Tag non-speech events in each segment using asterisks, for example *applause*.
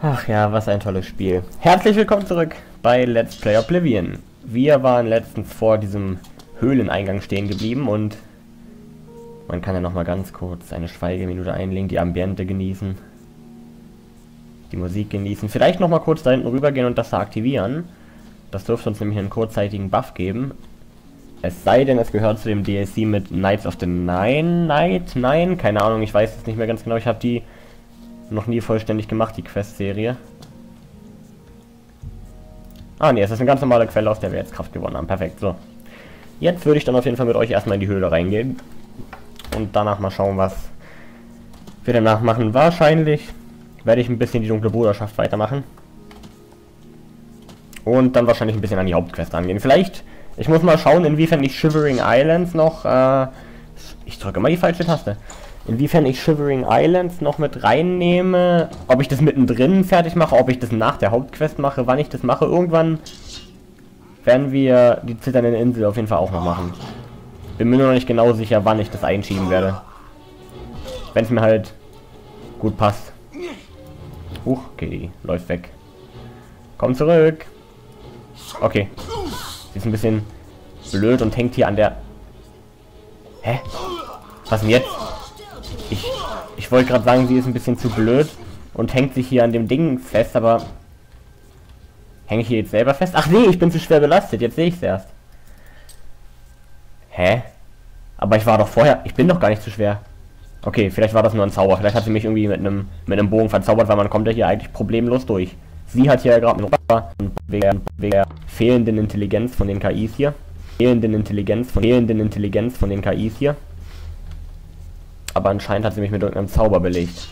Ach ja, was ein tolles Spiel. Herzlich willkommen zurück bei Let's Play Oblivion. Wir waren letztens vor diesem Höhleneingang stehen geblieben und man kann ja nochmal ganz kurz eine Schweigeminute einlegen, die Ambiente genießen, die Musik genießen, vielleicht nochmal kurz da hinten rübergehen und das da aktivieren. Das dürfte uns nämlich einen kurzzeitigen Buff geben. Es sei denn, es gehört zu dem DLC mit Knights of the Nine Night? Nein, keine Ahnung, ich weiß es nicht mehr ganz genau. Ich habe die noch nie vollständig gemacht, die Quest-Serie. Ah ne, es ist eine ganz normale Quelle, aus der wir jetzt Kraft gewonnen haben. Perfekt, so. Jetzt würde ich dann auf jeden Fall mit euch erstmal in die Höhle reingehen. Und danach mal schauen, was wir danach machen. Wahrscheinlich werde ich ein bisschen die dunkle Bruderschaft weitermachen. Und dann wahrscheinlich ein bisschen an die Hauptquest angehen. Vielleicht ich muss mal schauen, inwiefern ich Shivering Islands noch, äh, ich drücke immer die falsche Taste, inwiefern ich Shivering Islands noch mit reinnehme, ob ich das mittendrin fertig mache, ob ich das nach der Hauptquest mache, wann ich das mache. Irgendwann werden wir die zitternde Insel auf jeden Fall auch noch machen. Bin mir nur noch nicht genau sicher, wann ich das einschieben werde. Wenn es mir halt gut passt. Huch, okay, die läuft weg. Komm zurück. Okay. Sie ist ein bisschen blöd und hängt hier an der... Hä? Was denn jetzt? Ich, ich wollte gerade sagen, sie ist ein bisschen zu blöd und hängt sich hier an dem Ding fest, aber... Hänge ich hier jetzt selber fest? Ach nee, ich bin zu schwer belastet. Jetzt sehe ich es erst. Hä? Aber ich war doch vorher... Ich bin doch gar nicht zu schwer. Okay, vielleicht war das nur ein Zauber. Vielleicht hat sie mich irgendwie mit einem mit einem Bogen verzaubert, weil man kommt ja hier eigentlich problemlos durch. Sie hat hier gerade wegen, der fehlenden Intelligenz von den KIs hier. Fehlenden Intelligenz von fehlenden Intelligenz von den KIs hier. Aber anscheinend hat sie mich mit irgendeinem Zauber belegt.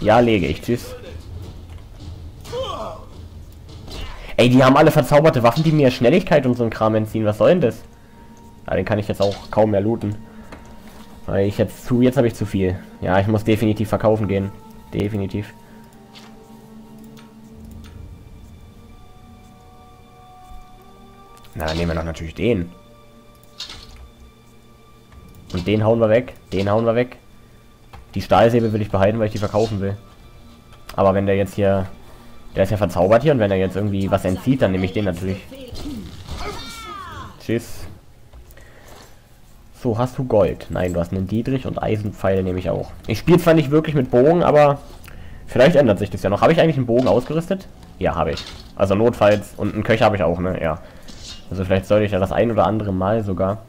Ja, lege ich. Tschüss. Ey, die haben alle verzauberte Waffen, die mir Schnelligkeit und so ein Kram entziehen. Was soll denn das? Ja, den kann ich jetzt auch kaum mehr looten. Weil ich jetzt zu, jetzt habe ich zu viel. Ja, ich muss definitiv verkaufen gehen. Definitiv. Na, dann nehmen wir doch natürlich den. Und den hauen wir weg. Den hauen wir weg. Die Stahlsäbel will ich behalten, weil ich die verkaufen will. Aber wenn der jetzt hier... Der ist ja verzaubert hier und wenn er jetzt irgendwie was entzieht, dann nehme ich den natürlich. Tschüss. So, hast du Gold? Nein, du hast einen Dietrich und Eisenpfeil nehme ich auch. Ich spiele zwar nicht wirklich mit Bogen, aber vielleicht ändert sich das ja noch. Habe ich eigentlich einen Bogen ausgerüstet? Ja, habe ich. Also notfalls. Und einen Köcher habe ich auch, ne? Ja. Also vielleicht sollte ich ja das ein oder andere Mal sogar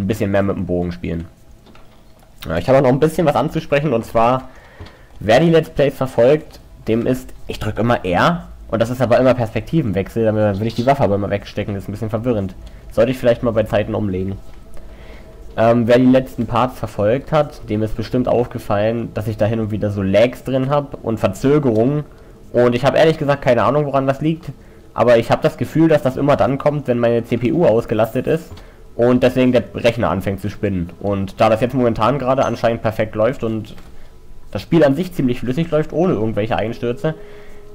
ein bisschen mehr mit dem Bogen spielen. Ja, ich habe auch noch ein bisschen was anzusprechen und zwar, wer die Let's Plays verfolgt, dem ist, ich drücke immer R und das ist aber immer Perspektivenwechsel, damit will ich die Waffe aber immer wegstecken, das ist ein bisschen verwirrend. Sollte ich vielleicht mal bei Zeiten umlegen. Ähm, wer die letzten Parts verfolgt hat, dem ist bestimmt aufgefallen, dass ich da hin und wieder so Lags drin habe und Verzögerungen. Und ich habe ehrlich gesagt keine Ahnung, woran das liegt. Aber ich habe das Gefühl, dass das immer dann kommt, wenn meine CPU ausgelastet ist und deswegen der Rechner anfängt zu spinnen. Und da das jetzt momentan gerade anscheinend perfekt läuft und das Spiel an sich ziemlich flüssig läuft, ohne irgendwelche Einstürze,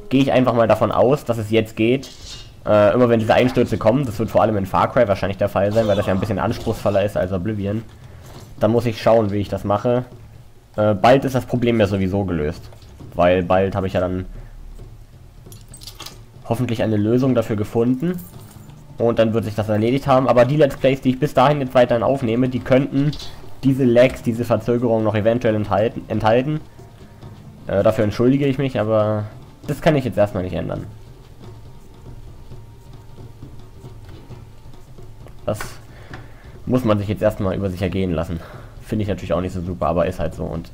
gehe ich einfach mal davon aus, dass es jetzt geht, äh, immer wenn diese Einstürze kommen, das wird vor allem in Far Cry wahrscheinlich der Fall sein, weil das ja ein bisschen anspruchsvoller ist als Oblivion. Dann muss ich schauen, wie ich das mache. Äh, bald ist das Problem ja sowieso gelöst. Weil bald habe ich ja dann hoffentlich eine Lösung dafür gefunden. Und dann wird sich das erledigt haben. Aber die Let's Plays, die ich bis dahin jetzt weiterhin aufnehme, die könnten diese Lags, diese Verzögerungen noch eventuell enthalten. enthalten. Äh, dafür entschuldige ich mich, aber das kann ich jetzt erstmal nicht ändern. Das muss man sich jetzt erstmal über sich ergehen lassen. Finde ich natürlich auch nicht so super, aber ist halt so. Und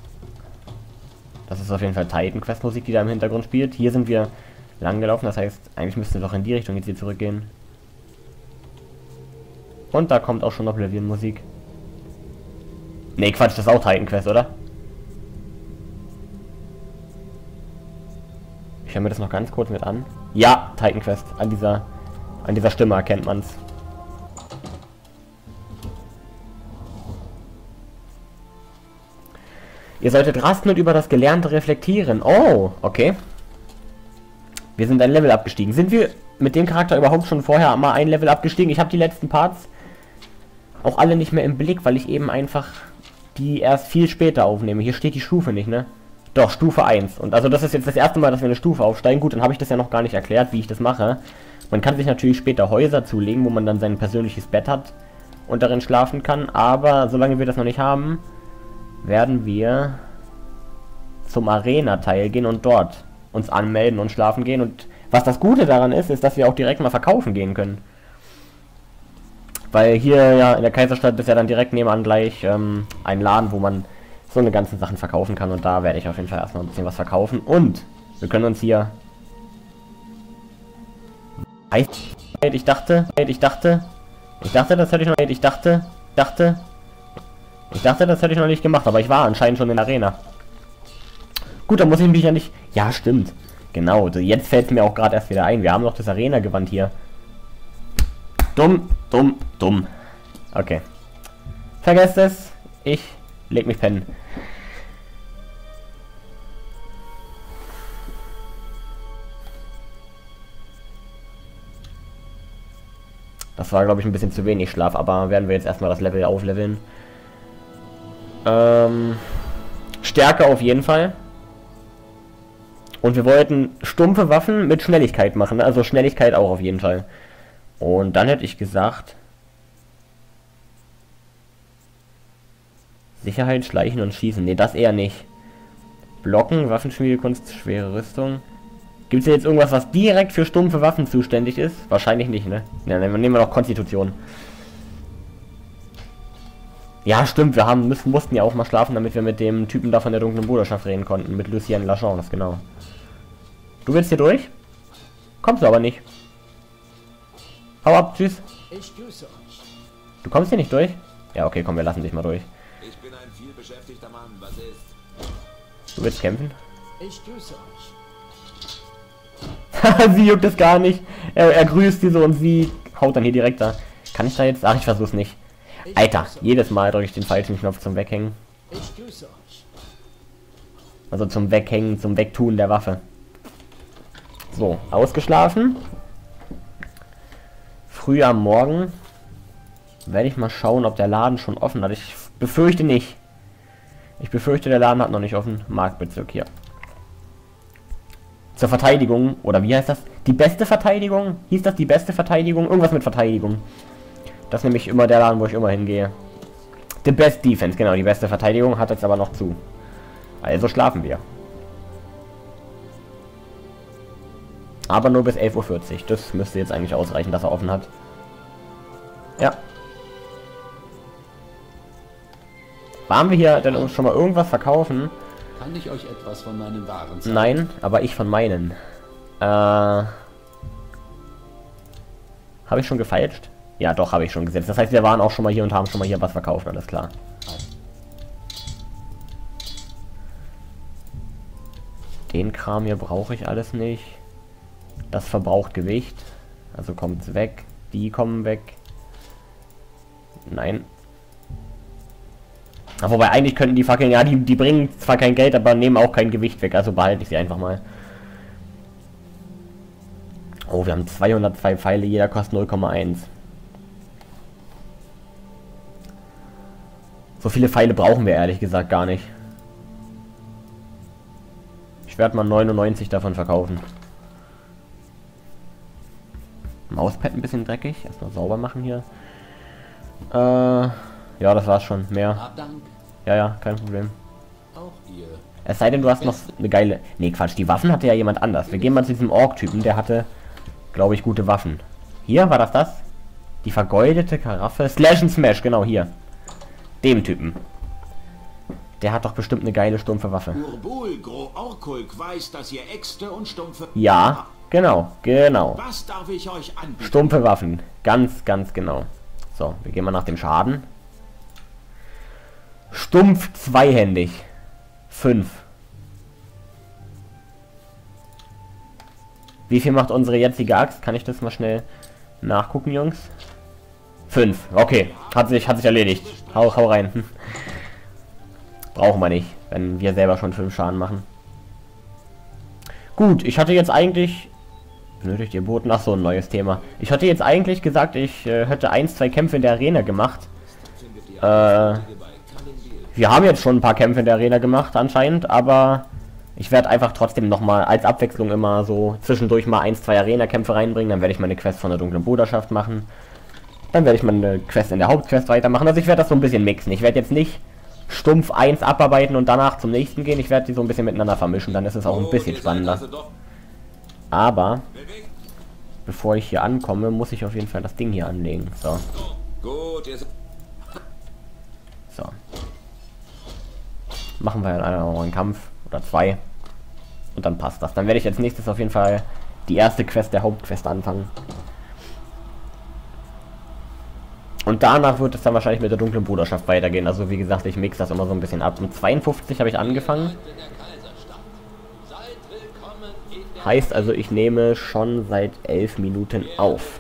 das ist auf jeden Fall Titan Quest Musik, die da im Hintergrund spielt. Hier sind wir lang gelaufen, das heißt, eigentlich müsste doch in die Richtung jetzt hier zurückgehen. Und da kommt auch schon Oblivion Musik. Ne, Quatsch, das ist auch Titan Quest, oder? Ich höre mir das noch ganz kurz mit an. Ja, Titan Quest. An dieser, an dieser Stimme erkennt man es. Ihr solltet rasten und über das Gelernte reflektieren. Oh, okay. Wir sind ein Level abgestiegen. Sind wir mit dem Charakter überhaupt schon vorher mal ein Level abgestiegen? Ich habe die letzten Parts auch alle nicht mehr im Blick, weil ich eben einfach die erst viel später aufnehme. Hier steht die Stufe nicht, ne? Doch, Stufe 1. Und also das ist jetzt das erste Mal, dass wir eine Stufe aufsteigen. Gut, dann habe ich das ja noch gar nicht erklärt, wie ich das mache. Man kann sich natürlich später Häuser zulegen, wo man dann sein persönliches Bett hat und darin schlafen kann. Aber solange wir das noch nicht haben, werden wir zum Arena-Teil gehen und dort uns anmelden und schlafen gehen. Und was das Gute daran ist, ist, dass wir auch direkt mal verkaufen gehen können. Weil hier ja in der Kaiserstadt ist ja dann direkt nebenan gleich ähm, ein Laden, wo man so eine ganzen Sachen verkaufen kann. Und da werde ich auf jeden Fall erstmal ein bisschen was verkaufen. Und wir können uns hier... Ich dachte, ich dachte, ich dachte, das hätte ich noch, ich dachte, dachte, ich dachte, das hätte ich noch nicht gemacht, aber ich war anscheinend schon in der Arena. Gut, dann muss ich mich ja nicht... Ja, stimmt. Genau, jetzt fällt es mir auch gerade erst wieder ein. Wir haben noch das Arena-Gewand hier. Dumm, dumm, dumm. Okay. Vergesst es. Ich leg mich pennen. Das war, glaube ich, ein bisschen zu wenig Schlaf, aber werden wir jetzt erstmal das Level aufleveln. Ähm, Stärke auf jeden Fall. Und wir wollten stumpfe Waffen mit Schnelligkeit machen, ne? also Schnelligkeit auch auf jeden Fall. Und dann hätte ich gesagt, Sicherheit, Schleichen und Schießen. Ne, das eher nicht. Blocken, Waffenschmiedekunst, schwere Rüstung. Gibt es jetzt irgendwas, was direkt für stumpfe Waffen zuständig ist? Wahrscheinlich nicht, ne? Ja, nehmen wir noch Konstitution. Ja, stimmt, wir haben müssen, mussten ja auch mal schlafen, damit wir mit dem Typen da von der dunklen Bruderschaft reden konnten. Mit Lucien Lachance, genau. Du willst hier durch? Kommst du aber nicht. Hau ab, tschüss. Du kommst hier nicht durch? Ja, okay, komm, wir lassen dich mal durch. Ich bin ein viel beschäftigter Mann, was ist? Du willst kämpfen? Ich grüße euch. *laughs* sie juckt es gar nicht. Er, er grüßt sie so und sie haut dann hier direkt da. Kann ich da jetzt? Ach, ich versuch's nicht. Alter, jedes Mal drücke ich den falschen Knopf zum Weghängen. Also zum Weghängen, zum Wegtun der Waffe. So, ausgeschlafen. Früh am Morgen werde ich mal schauen, ob der Laden schon offen hat. Ich befürchte nicht. Ich befürchte, der Laden hat noch nicht offen. Marktbezirk hier. Zur Verteidigung, oder wie heißt das? Die beste Verteidigung? Hieß das die beste Verteidigung? Irgendwas mit Verteidigung. Das ist nämlich immer der Laden, wo ich immer hingehe. The best defense, genau, die beste Verteidigung hat jetzt aber noch zu. Also schlafen wir. Aber nur bis 11.40 Uhr. Das müsste jetzt eigentlich ausreichen, dass er offen hat. Ja. Waren wir hier denn uns schon mal irgendwas verkaufen? Kann ich euch etwas von meinen Waren zeigen? Nein, aber ich von meinen. Äh... Habe ich schon gefeilscht? Ja, doch, habe ich schon gesetzt. Das heißt, wir waren auch schon mal hier und haben schon mal hier was verkauft, alles klar. Den Kram hier brauche ich alles nicht. Das verbraucht Gewicht. Also kommt es weg. Die kommen weg. Nein. Aber wobei eigentlich könnten die Fackeln, ja, die, die bringen zwar kein Geld, aber nehmen auch kein Gewicht weg. Also behalte ich sie einfach mal. Oh, wir haben 202 Pfeile, jeder kostet 0,1. So viele Pfeile brauchen wir ehrlich gesagt gar nicht. Ich werde mal 99 davon verkaufen. Mauspad ein bisschen dreckig. Erstmal sauber machen hier. Äh, ja, das war's schon. Mehr. Ja, ja, kein Problem. Es sei denn, du hast noch eine geile... Nee, Quatsch, die Waffen hatte ja jemand anders. Wir gehen mal zu diesem Ork-Typen, der hatte, glaube ich, gute Waffen. Hier, war das das? Die vergeudete Karaffe. Slash and Smash, genau, hier. Dem Typen. Der hat doch bestimmt eine geile stumpfe Waffe. Ja, Genau, genau. Was darf ich euch anbieten? Stumpfe Waffen. Ganz, ganz genau. So, wir gehen mal nach dem Schaden. Stumpf zweihändig. Fünf. Wie viel macht unsere jetzige Axt? Kann ich das mal schnell nachgucken, Jungs? Fünf. Okay. Hat sich, hat sich erledigt. Hau, hau rein. *laughs* Brauchen wir nicht, wenn wir selber schon fünf Schaden machen. Gut, ich hatte jetzt eigentlich Benötigt ihr Boten? Ach so, ein neues Thema. Ich hatte jetzt eigentlich gesagt, ich äh, hätte ein, zwei Kämpfe in der Arena gemacht. Äh, Wir haben jetzt schon ein paar Kämpfe in der Arena gemacht anscheinend, aber ich werde einfach trotzdem nochmal als Abwechslung immer so zwischendurch mal ein, zwei Arena-Kämpfe reinbringen. Dann werde ich meine Quest von der dunklen Bruderschaft machen. Dann werde ich meine Quest in der Hauptquest weitermachen. Also ich werde das so ein bisschen mixen. Ich werde jetzt nicht stumpf eins abarbeiten und danach zum nächsten gehen. Ich werde die so ein bisschen miteinander vermischen. Dann ist es auch ein bisschen spannender. Aber bevor ich hier ankomme, muss ich auf jeden Fall das Ding hier anlegen. So. So. Machen wir dann noch einen Kampf oder zwei. Und dann passt das. Dann werde ich als nächstes auf jeden Fall die erste Quest der Hauptquest anfangen. Und danach wird es dann wahrscheinlich mit der dunklen Bruderschaft weitergehen. Also wie gesagt, ich mix das immer so ein bisschen ab. Mit 52 habe ich angefangen. Heißt also, ich nehme schon seit 11 Minuten auf.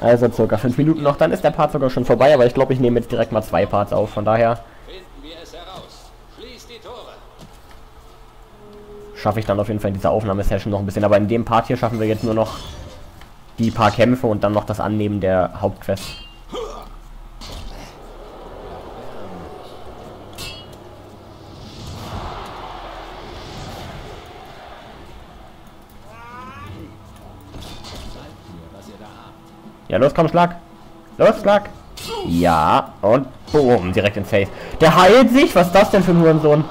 Also circa 5 Minuten noch, dann ist der Part sogar schon vorbei, aber ich glaube, ich nehme jetzt direkt mal zwei Parts auf, von daher schaffe ich dann auf jeden Fall in dieser Aufnahmesession noch ein bisschen. Aber in dem Part hier schaffen wir jetzt nur noch die paar Kämpfe und dann noch das Annehmen der Hauptquest. Ja, los, komm, Schlag. Los, Schlag. Ja, und boom, direkt ins Face. Der heilt sich? Was ist das denn für ein Hurensohn?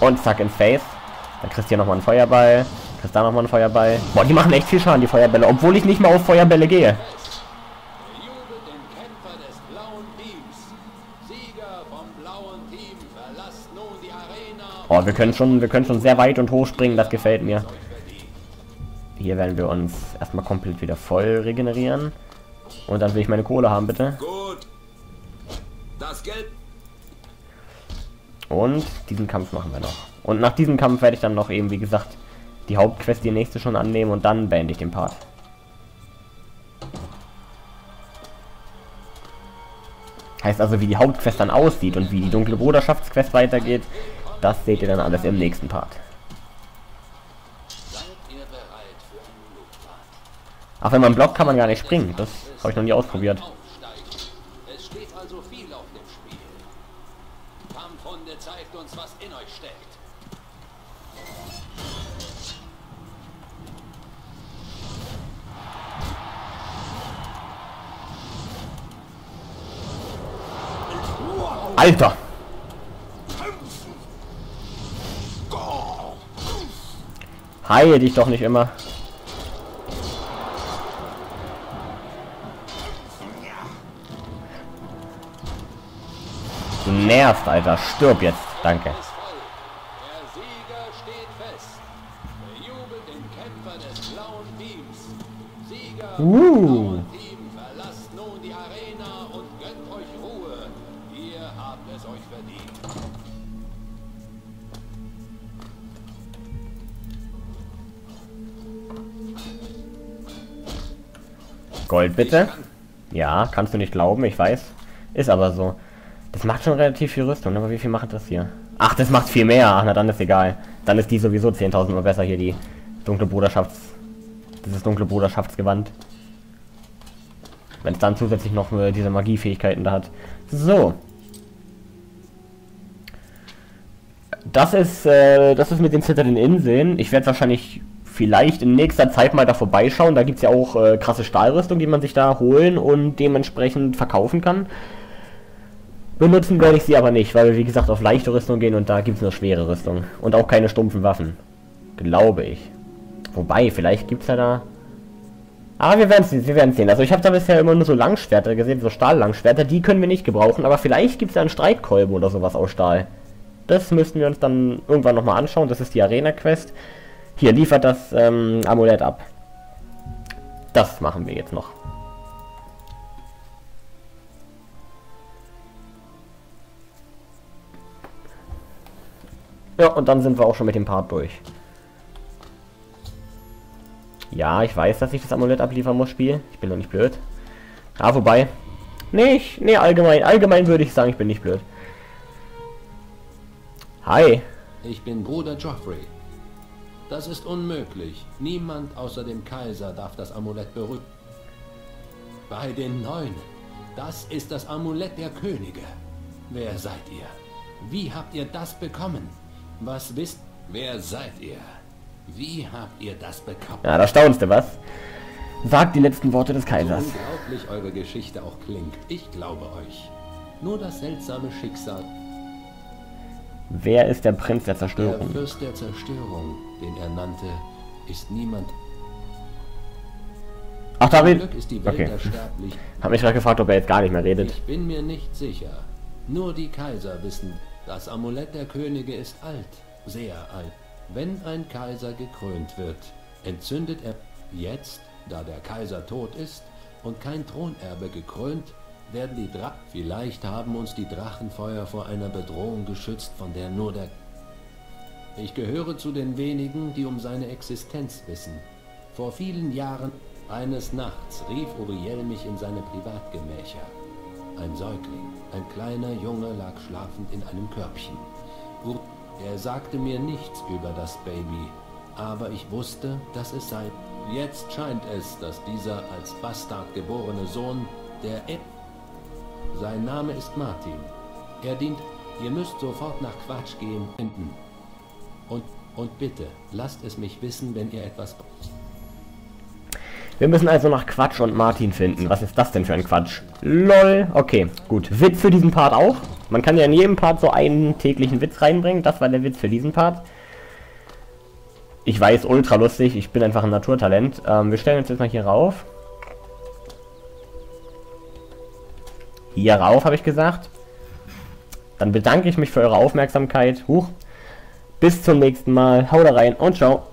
Und zack ins Face. Dann kriegst du hier nochmal einen Feuerball. Kriegst da nochmal einen Feuerball. Boah, die machen echt viel Schaden, die Feuerbälle. Obwohl ich nicht mal auf Feuerbälle gehe. Oh, wir können schon, wir können schon sehr weit und hoch springen, das gefällt mir. Hier werden wir uns erstmal komplett wieder voll regenerieren. Und dann will ich meine Kohle haben, bitte. Gut. Das Geld. Und diesen Kampf machen wir noch. Und nach diesem Kampf werde ich dann noch eben, wie gesagt, die Hauptquest, die nächste schon annehmen und dann beende ich den Part. Heißt also, wie die Hauptquest dann aussieht und wie die dunkle Bruderschaftsquest weitergeht, das seht ihr dann alles im nächsten Part. Ach, wenn man blockt, kann man gar nicht springen. Das habe ich noch nie ausprobiert. Es steht also viel auf dem Spiel. Kampfrunde zeigt uns, was in euch steckt. Alter! Heile dich doch nicht immer. Du nervst, Alter. Stirb jetzt. Danke. Uh. Gold bitte. Ja, kannst du nicht glauben, ich weiß. Ist aber so. Das macht schon relativ viel Rüstung, aber wie viel macht das hier? Ach, das macht viel mehr. Ach, na dann ist egal. Dann ist die sowieso 10.000 Mal besser hier, die dunkle Bruderschafts... Dieses dunkle Bruderschaftsgewand. Wenn es dann zusätzlich noch diese Magiefähigkeiten da hat. So. Das ist, äh, das ist mit den zitternden Inseln. Ich werde wahrscheinlich vielleicht in nächster Zeit mal da vorbeischauen. Da gibt es ja auch äh, krasse Stahlrüstung, die man sich da holen und dementsprechend verkaufen kann. Benutzen werde ich sie aber nicht, weil wir wie gesagt auf leichte Rüstung gehen und da gibt es nur schwere Rüstung. Und auch keine stumpfen Waffen. Glaube ich. Wobei, vielleicht gibt es ja da... Aber wir werden es wir werden sehen. Also ich habe da bisher immer nur so Langschwerter gesehen, so Stahllangschwerter. Die können wir nicht gebrauchen, aber vielleicht gibt es da einen Streitkolben oder sowas aus Stahl. Das müssten wir uns dann irgendwann nochmal anschauen. Das ist die Arena-Quest. Hier, liefert das ähm, Amulett ab. Das machen wir jetzt noch. Ja, und dann sind wir auch schon mit dem Part durch. Ja, ich weiß, dass ich das Amulett abliefern muss, Spiel. Ich bin doch nicht blöd. Ah, wobei. Nee, ich, nee, allgemein. Allgemein würde ich sagen, ich bin nicht blöd. Hi. Ich bin Bruder Joffrey. Das ist unmöglich. Niemand außer dem Kaiser darf das Amulett berühren. Bei den Neuen. Das ist das Amulett der Könige. Wer seid ihr? Wie habt ihr das bekommen? Was wisst... Wer seid ihr? Wie habt ihr das bekommen? Ja, da staunst du was. Sagt die letzten Worte des So Kaisers. unglaublich eure Geschichte auch klingt. Ich glaube euch. Nur das seltsame Schicksal. Wer ist der Prinz der Der Zerstörung? Fürst der Zerstörung, den er nannte, ist niemand. Ach, die Welt Okay. der. Hab mich gerade gefragt, ob er jetzt gar nicht mehr redet. Ich bin mir nicht sicher. Nur die Kaiser wissen, das Amulett der Könige ist alt, sehr alt. Wenn ein Kaiser gekrönt wird, entzündet er jetzt, da der Kaiser tot ist und kein Thronerbe gekrönt, werden die Dra Vielleicht haben uns die Drachenfeuer vor einer Bedrohung geschützt, von der nur der... Ich gehöre zu den wenigen, die um seine Existenz wissen. Vor vielen Jahren, eines Nachts, rief Uriel mich in seine Privatgemächer. Ein Säugling, ein kleiner Junge lag schlafend in einem Körbchen. Er sagte mir nichts über das Baby, aber ich wusste, dass es sei. Jetzt scheint es, dass dieser als Bastard geborene Sohn der Ed sein Name ist Martin. Er dient. Ihr müsst sofort nach Quatsch gehen finden. Und, und bitte, lasst es mich wissen, wenn ihr etwas... Wir müssen also nach Quatsch und Martin finden. Was ist das denn für ein Quatsch? LOL. Okay, gut. Witz für diesen Part auch. Man kann ja in jedem Part so einen täglichen Witz reinbringen. Das war der Witz für diesen Part. Ich weiß, ultra lustig. Ich bin einfach ein Naturtalent. Ähm, wir stellen uns jetzt mal hier rauf. Hier rauf, habe ich gesagt. Dann bedanke ich mich für eure Aufmerksamkeit. Huch. Bis zum nächsten Mal. Haut rein und ciao.